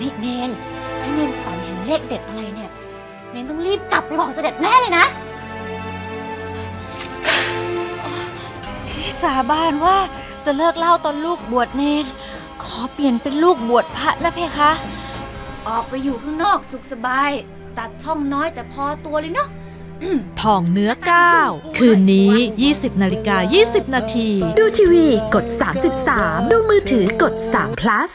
นี่เนนถ้าเนนฝันเห็นเลขเด็ดอะไรเนี่ย เนนต้องรีบกลับไปบอกเสด็จแม่เลยนะที่สาบานว่าจะเลิกเล่าตอนลูกบวชเนน ขอเปลี่ยนเป็นลูกบวชพระนะเพคะ ออกไปอยู่ข้างนอกสุขสบาย ตัดช่องน้อยแต่พอตัวเลยเนาะทองเนื้อ9คืนนี้ 20 นาฬิกา 20 นาที ดูทีวีกด 33 ดูมือถือกด3 plus